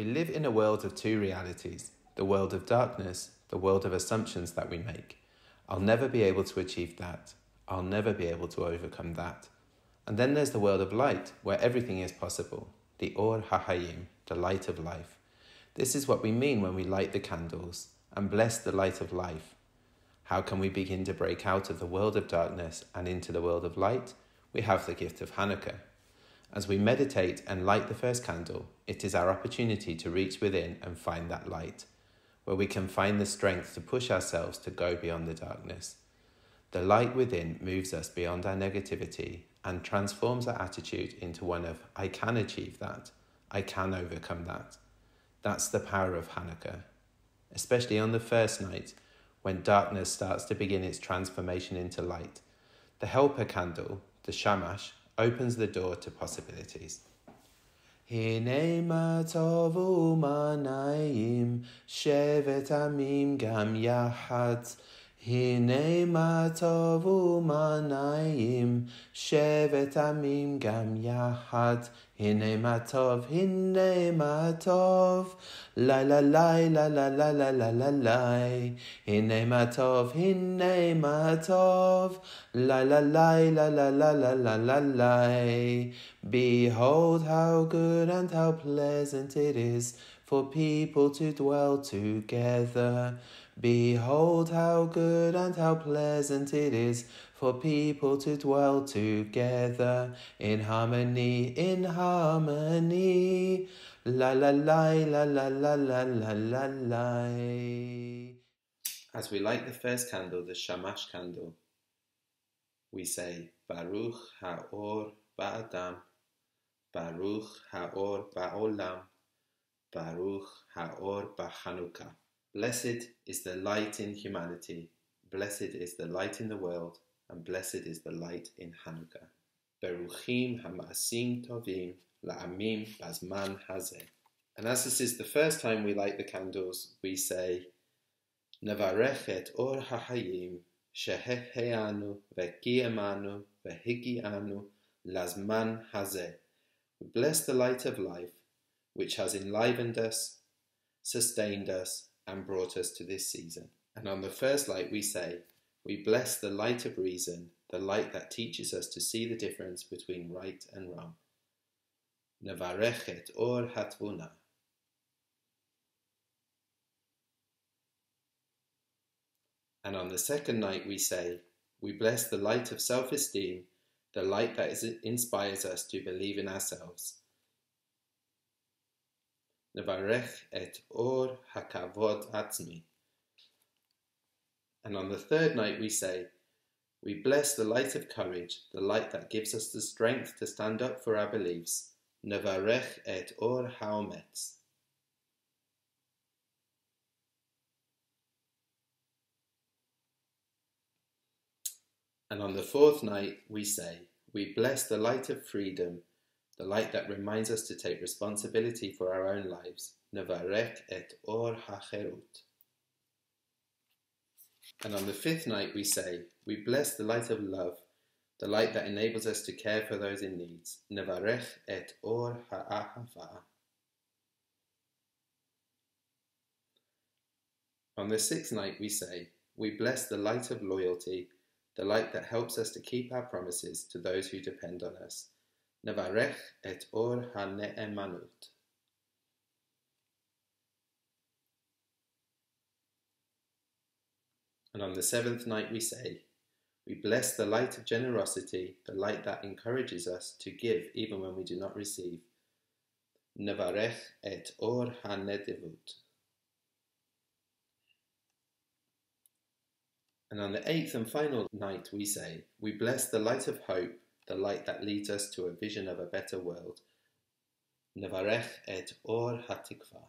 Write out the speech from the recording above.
We live in a world of two realities the world of darkness, the world of assumptions that we make. I'll never be able to achieve that. I'll never be able to overcome that. And then there's the world of light, where everything is possible. The Or HaHayim, the light of life. This is what we mean when we light the candles and bless the light of life. How can we begin to break out of the world of darkness and into the world of light? We have the gift of Hanukkah. As we meditate and light the first candle, it is our opportunity to reach within and find that light, where we can find the strength to push ourselves to go beyond the darkness. The light within moves us beyond our negativity and transforms our attitude into one of, I can achieve that, I can overcome that. That's the power of Hanukkah, especially on the first night when darkness starts to begin its transformation into light. The helper candle, the shamash, opens the door to possibilities. הנה מה טוב ומה נעים, שבת עמים גם יחד. הנה מה טוב ומה נעים, שבת עמים גם יחד. הנה מה טוב, הנה מה טוב, לי לי לי לי לי לי לי לי לי לי. הנה מה טוב, הנה מה טוב, לי לי לי לי לי לי לי לי לי. Behold how good and how pleasant it is for people to dwell together. Behold how good and how pleasant it is for people to dwell together in harmony, in harmony. La la la la la la la la la la. As we light the first candle, the Shamash candle, we say Baruch Haor Ba'adam, Baruch Haor Ba'olam, Baruch Haor Ba'Chanukah. Blessed is the light in humanity, blessed is the light in the world, and blessed is the light in Hanukkah. Beruchim Hamasim Tovim La'amim Bazman Hazeh. And as this is the first time we light the candles, we say, Nevarechet Or HaHayim Sheheheanu Vekiemanu Vehigianu Lazman Hazeh. We bless the light of life, which has enlivened us, sustained us, and brought us to this season. And on the first light, we say, We bless the light of reason, the light that teaches us to see the difference between right and wrong. Nevarechet or hatvuna. And on the second night, we say, We bless the light of self esteem, the light that is, inspires us to believe in ourselves. Nevarech et or hakavod atzmi. And on the third night we say, We bless the light of courage, the light that gives us the strength to stand up for our beliefs. Nevarech et or haometz. And on the fourth night we say, We bless the light of freedom, the light that reminds us to take responsibility for our own lives. Nevarech et or hacherut. And on the fifth night we say, We bless the light of love, the light that enables us to care for those in need. Nevarech et or ha'ahava. On the sixth night we say, We bless the light of loyalty, the light that helps us to keep our promises to those who depend on us. Nevarech et or ha'ne'emanut. And on the seventh night we say, We bless the light of generosity, the light that encourages us to give even when we do not receive. Nevarech et or hanedivut. And on the eighth and final night we say, We bless the light of hope, the light that leads us to a vision of a better world. Nevarech et or hatikva.